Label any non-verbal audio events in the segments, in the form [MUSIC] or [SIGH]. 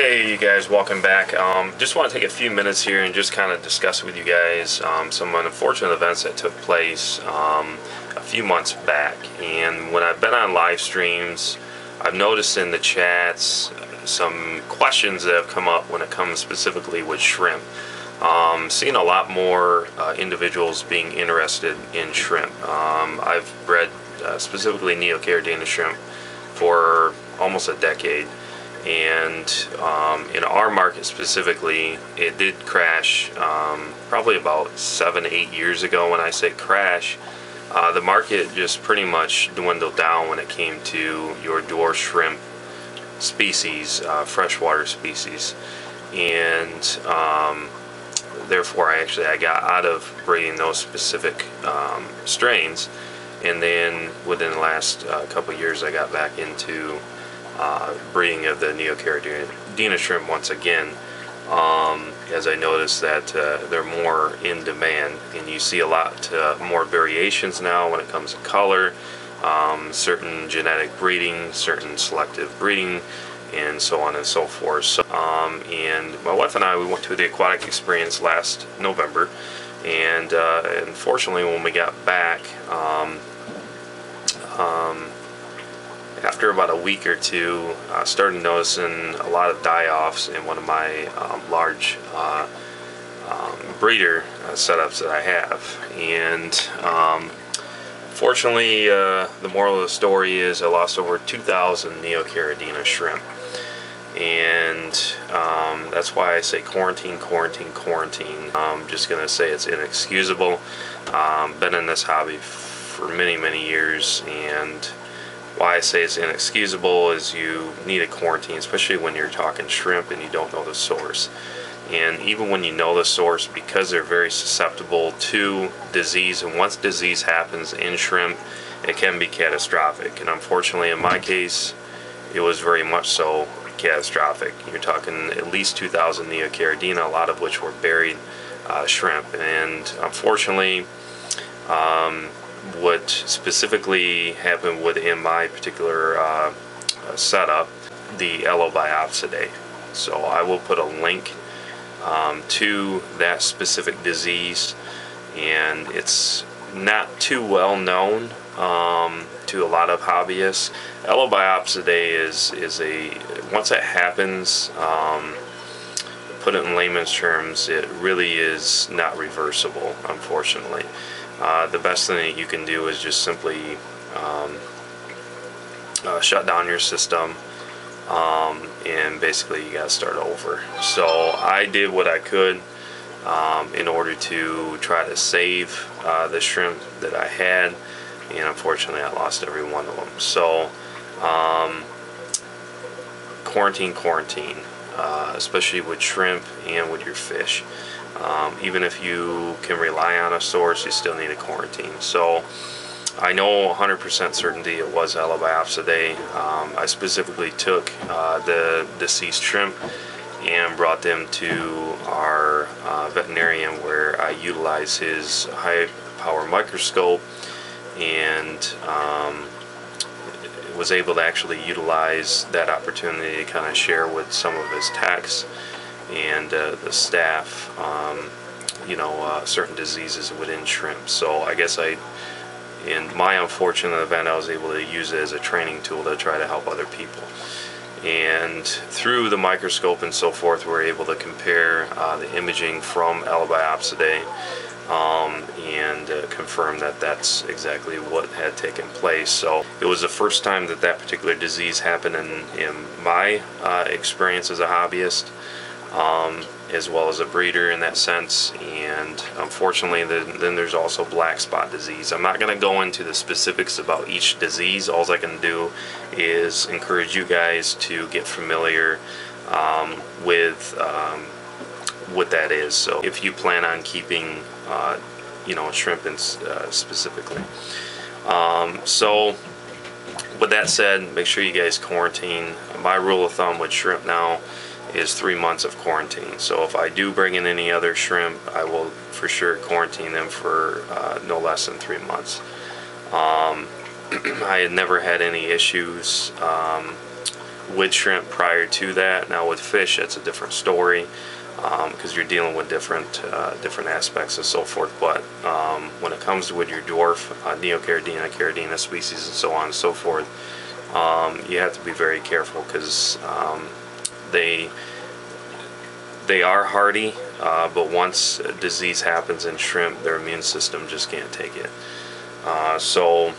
Hey, you guys, welcome back. Um, just want to take a few minutes here and just kind of discuss with you guys um, some unfortunate events that took place um, a few months back. And when I've been on live streams, I've noticed in the chats some questions that have come up when it comes specifically with shrimp. Um, seeing a lot more uh, individuals being interested in shrimp. Um, I've bred uh, specifically Neocaridina shrimp for almost a decade and um, in our market specifically, it did crash um, probably about seven, eight years ago. When I say crash, uh, the market just pretty much dwindled down when it came to your dwarf shrimp species, uh, freshwater species, and um, therefore I actually I got out of breeding those specific um, strains, and then within the last uh, couple years I got back into uh, breeding of the Neocaridina shrimp once again um, as I noticed that uh, they're more in demand. And you see a lot uh, more variations now when it comes to color um, certain genetic breeding certain selective breeding and so on and so forth. So, um, and my wife and I we went to the aquatic experience last November. And uh, unfortunately when we got back um, um after about a week or two, I started noticing a lot of die-offs in one of my um, large uh, um, breeder uh, setups that I have. And um, fortunately, uh, the moral of the story is I lost over 2,000 Neocaridina shrimp. And um, that's why I say quarantine, quarantine, quarantine. I'm just going to say it's inexcusable. Um, been in this hobby for many, many years and why I say it's inexcusable is you need a quarantine, especially when you're talking shrimp and you don't know the source. And even when you know the source, because they're very susceptible to disease, and once disease happens in shrimp, it can be catastrophic. And unfortunately, in my case, it was very much so catastrophic. You're talking at least 2,000 Neocaridina, a lot of which were berried uh, shrimp. And unfortunately, um, what specifically happened within my particular uh, setup, the Ellobiopsidae. So I will put a link um, to that specific disease and it's not too well known um, to a lot of hobbyists. Ellobiopsidae is, is a, once it happens, um, put it in layman's terms, it really is not reversible, unfortunately uh, the best thing that you can do is just simply um, uh, shut down your system um, and basically you gotta start over. So I did what I could um, in order to try to save uh, the shrimp that I had and unfortunately I lost every one of them. So um, quarantine quarantine uh, especially with shrimp and with your fish um, even if you can rely on a source, you still need a quarantine. So I know 100% certainty it was Ellobiopsidae. Um, I specifically took uh, the deceased shrimp and brought them to our uh, veterinarian where I utilize his high power microscope and um, was able to actually utilize that opportunity to kind of share with some of his techs and uh, the staff, um, you know, uh, certain diseases within shrimp. So I guess I, in my unfortunate event, I was able to use it as a training tool to try to help other people. And through the microscope and so forth, we're able to compare uh, the imaging from Ellobiopsidae um, and uh, confirm that that's exactly what had taken place. So it was the first time that that particular disease happened in, in my uh, experience as a hobbyist um, as well as a breeder in that sense. And unfortunately, then, then there's also black spot disease. I'm not going to go into the specifics about each disease. All I can do is encourage you guys to get familiar um, with um, what that is. So if you plan on keeping, uh, you know, shrimp in, uh, specifically. Um, so with that said, make sure you guys quarantine. My rule of thumb with shrimp now is three months of quarantine. So if I do bring in any other shrimp, I will for sure quarantine them for uh, no less than three months. Um, [CLEARS THROAT] I had never had any issues um, with shrimp prior to that. Now with fish, it's a different story because you're dealing with different uh, different aspects and so forth. But um, when it comes to with your dwarf uh, Neocaridina, Caridina species, and so on and so forth, um, you have to be very careful because um, they they are hardy, uh, but once a disease happens in shrimp, their immune system just can't take it. Uh, so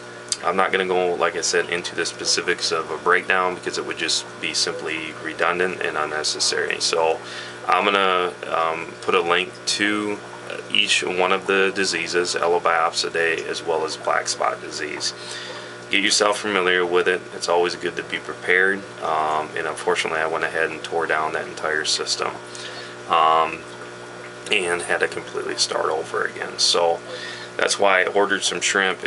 I'm not going to go, like I said, into the specifics of a breakdown because it would just be simply redundant and unnecessary. So I'm going to um, put a link to each one of the diseases, Ellobiopsidae as well as black spot disease. Get yourself familiar with it. It's always good to be prepared. Um, and unfortunately, I went ahead and tore down that entire system um, and had to completely start over again. So that's why I ordered some shrimp.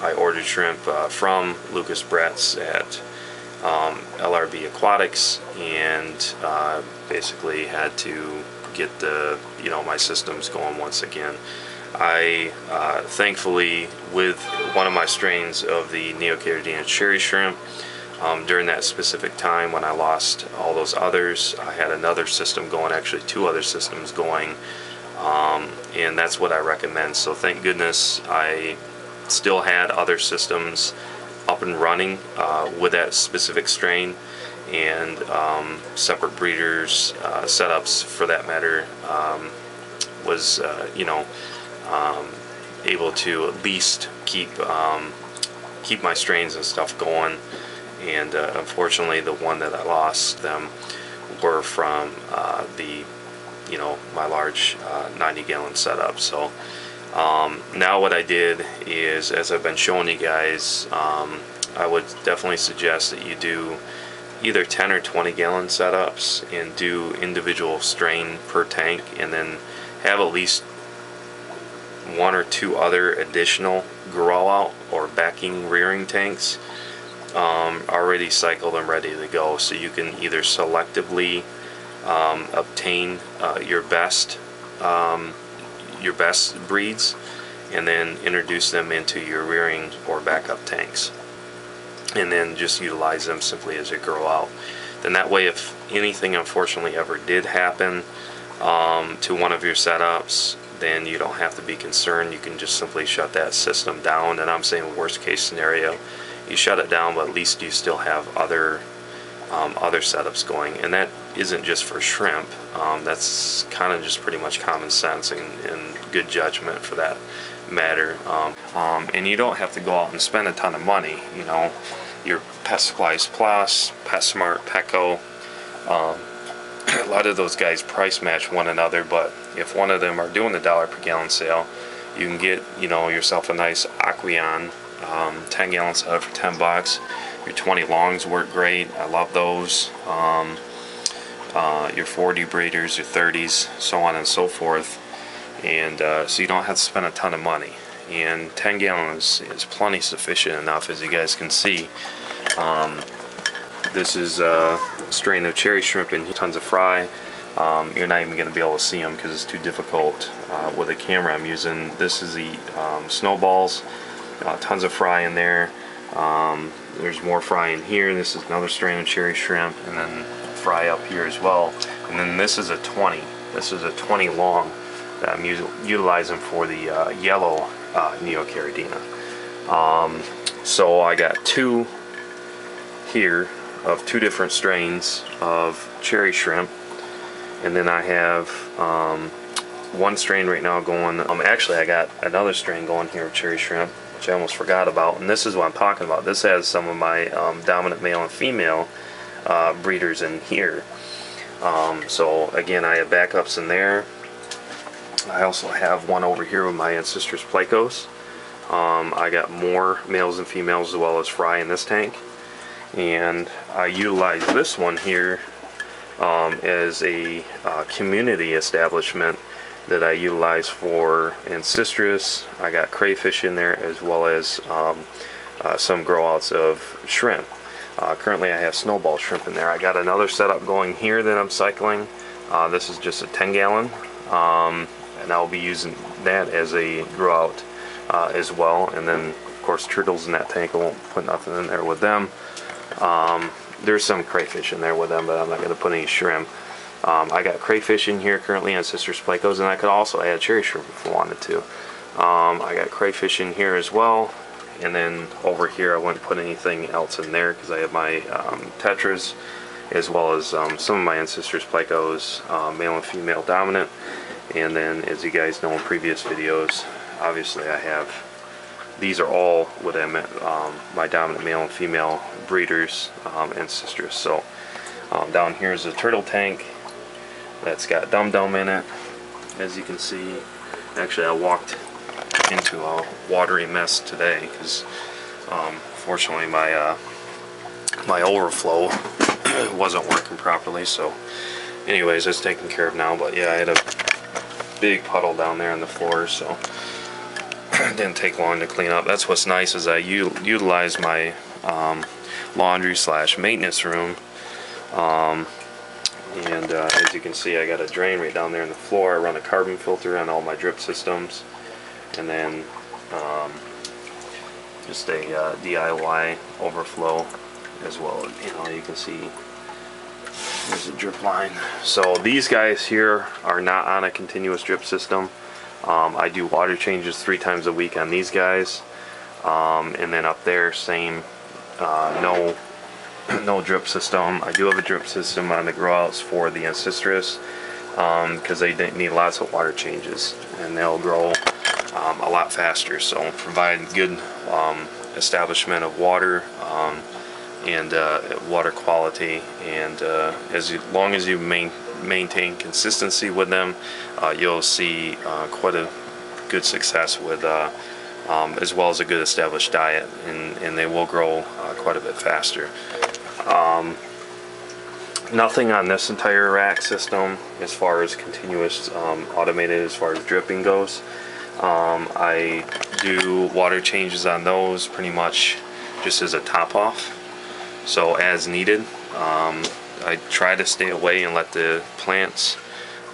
I ordered shrimp uh, from Lucas Brett's at um, LRB Aquatics and uh, basically had to get the you know my systems going once again. I uh, thankfully with one of my strains of the Neocaridina cherry shrimp um, during that specific time when I lost all those others, I had another system going, actually two other systems going, um, and that's what I recommend. So thank goodness I still had other systems up and running uh, with that specific strain and um, separate breeders uh, setups for that matter um, was uh, you know um, able to at least keep um, keep my strains and stuff going. And uh, unfortunately the one that I lost them were from uh, the you know my large uh, 90 gallon setup. So um, now what I did is as I've been showing you guys um, I would definitely suggest that you do either 10 or 20 gallon setups and do individual strain per tank and then have at least one or two other additional grow out or backing rearing tanks um, already cycled and ready to go. So you can either selectively um, obtain uh, your best um, your best breeds and then introduce them into your rearing or backup tanks and then just utilize them simply as they grow out. Then that way if anything unfortunately ever did happen um, to one of your setups then you don't have to be concerned. You can just simply shut that system down and I'm saying worst case scenario you shut it down, but at least you still have other um, other setups going. And that isn't just for shrimp. Um, that's kind of just pretty much common sense and, and good judgment for that matter. Um, um, and you don't have to go out and spend a ton of money. You know, your Pet Supplies Plus, PetSmart, Petco. A lot of those guys price match one another, but if one of them are doing the dollar per gallon sale, you can get you know yourself a nice Aqueon um, 10 gallon setup for 10 bucks. Your 20 longs work great. I love those. Um, uh, your 40 breeders, your 30s, so on and so forth. And uh, so you don't have to spend a ton of money. And 10 gallons is plenty sufficient enough, as you guys can see. Um, this is a strain of cherry shrimp and tons of fry. Um, you're not even going to be able to see them because it's too difficult uh, with the camera I'm using. This is the um, snowballs uh, tons of fry in there. Um, there's more fry in here. This is another strain of cherry shrimp, and then fry up here as well. And then this is a 20. This is a 20 long that I'm utilizing for the uh, yellow uh, Neocaridina. Um, so I got two here of two different strains of cherry shrimp, and then I have um, one strain right now going. Um, actually, I got another strain going here of cherry shrimp which I almost forgot about. And this is what I'm talking about. This has some of my um, dominant male and female uh, breeders in here. Um, so again, I have backups in there. I also have one over here with my Ancistrus Plecos. Um, I got more males and females as well as fry in this tank. And I utilize this one here um, as a uh, community establishment that I utilize for ancistrus. I got crayfish in there as well as um, uh, some growouts of shrimp. Uh, currently I have snowball shrimp in there. I got another setup going here that I'm cycling. Uh, this is just a 10 gallon um, and I'll be using that as a growout uh, as well and then of course turtles in that tank I won't put nothing in there with them. Um, there's some crayfish in there with them, but I'm not going to put any shrimp. Um, I got crayfish in here currently Ancistrus Plecos, and I could also add cherry shrimp if I wanted to. Um, I got crayfish in here as well, and then over here I wouldn't put anything else in there because I have my um, tetras as well as um, some of my ancistrus plecos, uh, male and female dominant. And then as you guys know in previous videos, obviously I have, these are all within um, my dominant male and female breeders um, sisters. So um, down here is a turtle tank that's got dum dum in it, as you can see. Actually I walked into a watery mess today because um, fortunately my uh, my overflow [COUGHS] wasn't working properly so anyways it's taken care of now but yeah I had a big puddle down there on the floor so [CLEARS THROAT] didn't take long to clean up. That's what's nice is I utilize my um, laundry slash maintenance room. Um, and uh, as you can see I got a drain right down there in the floor. I run a carbon filter on all my drip systems. And then um, just a uh, DIY overflow as well. You know you can see there's a drip line. So these guys here are not on a continuous drip system um, I do water changes three times a week on these guys. Um, and then up there same uh, no [CLEARS THROAT] no drip system. I do have a drip system on the grow outs for the ancistrus because um, they need lots of water changes and they'll grow um, a lot faster. So provide good um, establishment of water um, and uh, water quality and uh, as long as you main, maintain consistency with them uh, you'll see uh, quite a good success with uh, um, as well as a good established diet and, and they will grow uh, quite a bit faster. Um, nothing on this entire rack system as far as continuous um, automated as far as dripping goes. Um, I do water changes on those pretty much just as a top off. So as needed um, I try to stay away and let the plants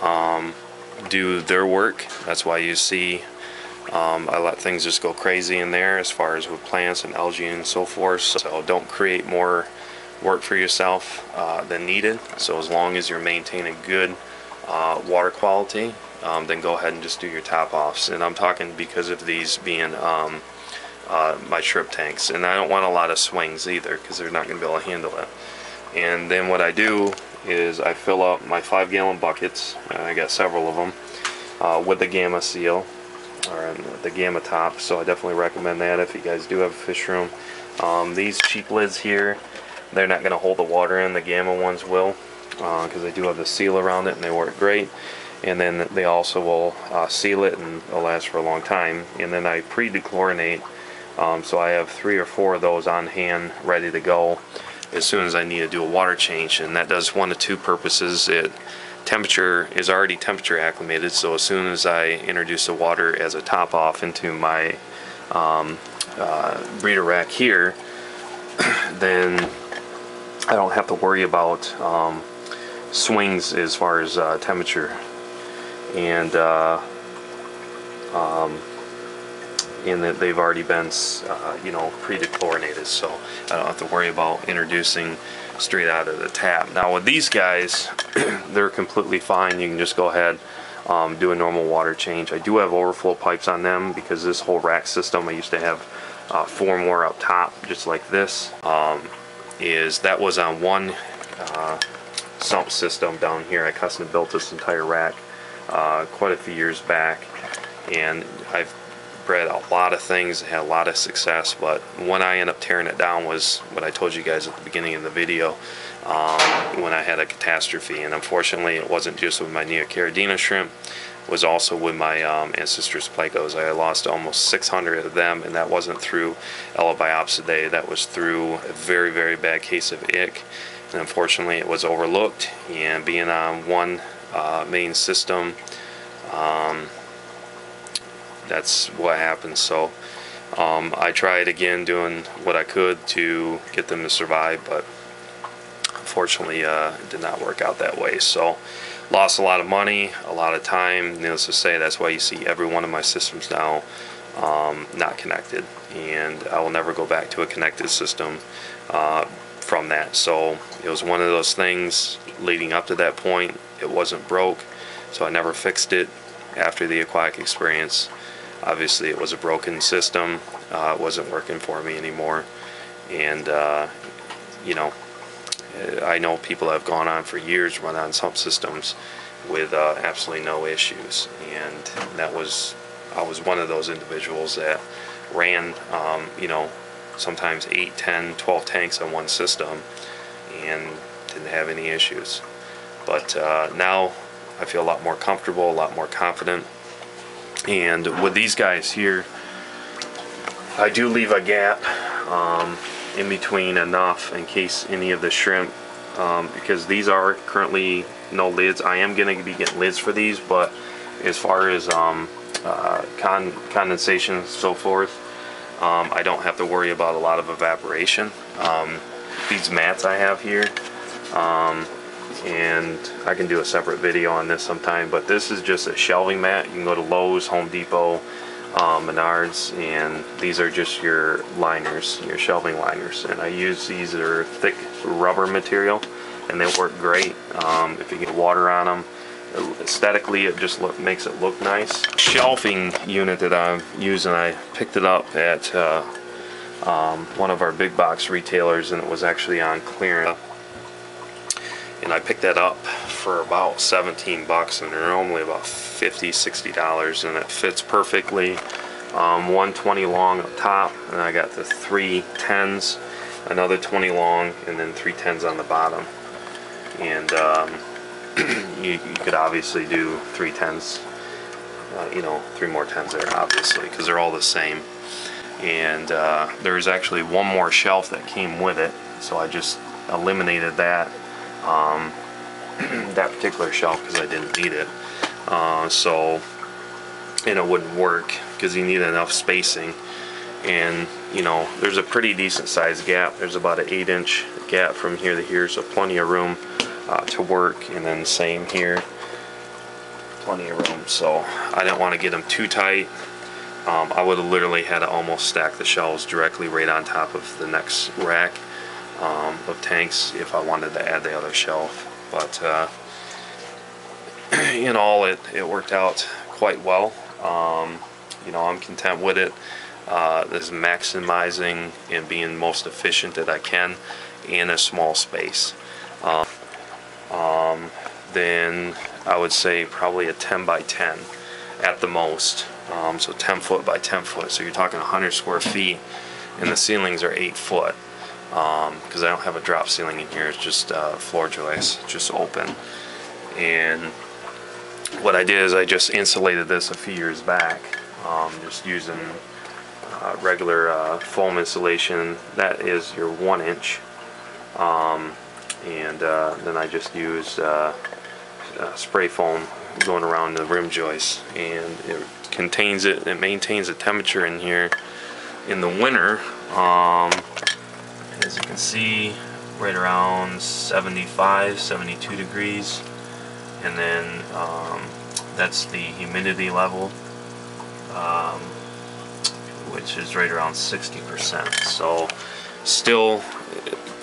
um, do their work. That's why you see um, I let things just go crazy in there as far as with plants and algae and so forth. So don't create more work for yourself uh, than needed. So as long as you're maintaining good uh, water quality um, then go ahead and just do your top offs. And I'm talking because of these being um, uh, my shrimp tanks. And I don't want a lot of swings either because they're not going to be able to handle it and then what I do is I fill up my five gallon buckets I got several of them uh, with the gamma seal or the gamma top. So I definitely recommend that if you guys do have a fish room. Um, these cheap lids here they're not going to hold the water in. The gamma ones will because uh, they do have the seal around it and they work great. And then they also will uh, seal it and it'll last for a long time. And then I pre-dechlorinate um, so I have three or four of those on hand ready to go as soon as I need to do a water change and that does one of two purposes. It temperature is already temperature acclimated so as soon as I introduce the water as a top off into my um, uh, breeder rack here [CLEARS THROAT] then I don't have to worry about um, swings as far as uh, temperature and uh, um, in that they've already been, uh, you know, pre-dechlorinated, so I don't have to worry about introducing straight out of the tap. Now with these guys, [CLEARS THROAT] they're completely fine. You can just go ahead, um, do a normal water change. I do have overflow pipes on them because this whole rack system, I used to have uh, four more up top, just like this. Um, is that was on one uh, sump system down here. I custom built this entire rack uh, quite a few years back, and I've bred a lot of things, had a lot of success, but when I ended up tearing it down was what I told you guys at the beginning of the video, um, when I had a catastrophe. And unfortunately, it wasn't just with my Neocaridina shrimp, it was also with my um, Ancistrus plecos. I lost almost 600 of them, and that wasn't through Ellobiopsidae, that was through a very, very bad case of ick. And unfortunately, it was overlooked, and being on one uh, main system, um, that's what happened. So um, I tried again doing what I could to get them to survive, but unfortunately uh, it did not work out that way. So lost a lot of money, a lot of time. Needless to say, that's why you see every one of my systems now um, not connected, and I will never go back to a connected system. Uh, from that. So it was one of those things leading up to that point. It wasn't broke, so I never fixed it after the aquatic experience. Obviously, it was a broken system. Uh, it wasn't working for me anymore, and uh, you know, I know people have gone on for years run on sump systems with uh, absolutely no issues, and that was I was one of those individuals that ran, um, you know, sometimes 8, 10, 12 tanks on one system and didn't have any issues. But uh, now I feel a lot more comfortable, a lot more confident. And with these guys here, I do leave a gap um, in between enough in case any of the shrimp, um, because these are currently no lids. I am going to be getting lids for these, but as far as um, uh, con condensation and so forth, um, I don't have to worry about a lot of evaporation. Um, these mats I have here, um, and I can do a separate video on this sometime, but this is just a shelving mat. You can go to Lowe's, Home Depot, um, Menards, and these are just your liners, your shelving liners. And I use these, they're thick rubber material, and they work great. Um, if you get water on them, aesthetically it just look, makes it look nice. Shelving unit that I'm using, I picked it up at uh, um, one of our big box retailers and it was actually on clearance. And I picked that up for about 17 bucks and they're normally about 50 60 dollars and it fits perfectly. Um, 120 long up top and I got the three tens, another 20 long and then three tens on the bottom. And um, [CLEARS THROAT] you, you, could obviously do three tens, uh, you know, three more tens there, obviously, because they're all the same. And uh, there's actually one more shelf that came with it, so I just eliminated that um, [CLEARS THROAT] that particular shelf because I didn't need it. Uh, so, and it wouldn't work because you need enough spacing. And you know, there's a pretty decent sized gap. There's about an eight inch gap from here to here, so plenty of room uh, to work and then same here plenty of room so I didn't want to get them too tight um, I would have literally had to almost stack the shelves directly right on top of the next rack um, of tanks if I wanted to add the other shelf but uh, [CLEARS THROAT] in all it, it worked out quite well um, you know I'm content with it uh, this is maximizing and being most efficient that I can in a small space um, um, then I would say probably a 10 by 10 at the most. Um, so 10 foot by 10 foot. So you're talking 100 square feet, and the ceilings are 8 foot. Because um, I don't have a drop ceiling in here, it's just uh, floor joists, just open. And what I did is I just insulated this a few years back, um, just using uh, regular uh, foam insulation. That is your one inch. Um, and uh, then I just use uh, uh, spray foam going around the rim joists and it contains it it maintains the temperature in here in the winter um, as you can see right around 75 72 degrees and then um, that's the humidity level um, which is right around 60% so still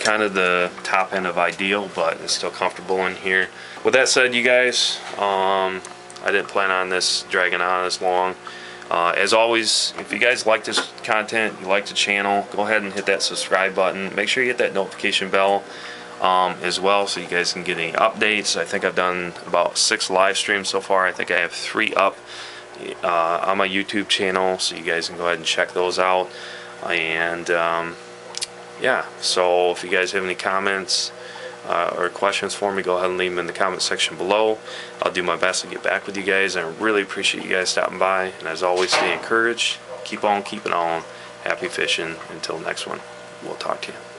kind of the top end of ideal, but it's still comfortable in here. With that said, you guys, um, I didn't plan on this dragging on this long. Uh, as always, if you guys like this content, you like the channel, go ahead and hit that subscribe button. Make sure you hit that notification bell um, as well so you guys can get any updates. I think I've done about six live streams so far. I think I have three up uh, on my YouTube channel, so you guys can go ahead and check those out. And um, yeah, so if you guys have any comments uh, or questions for me, go ahead and leave them in the comment section below. I'll do my best to get back with you guys. I really appreciate you guys stopping by. And as always, stay encouraged. Keep on keeping on. Happy fishing. Until next one, we'll talk to you.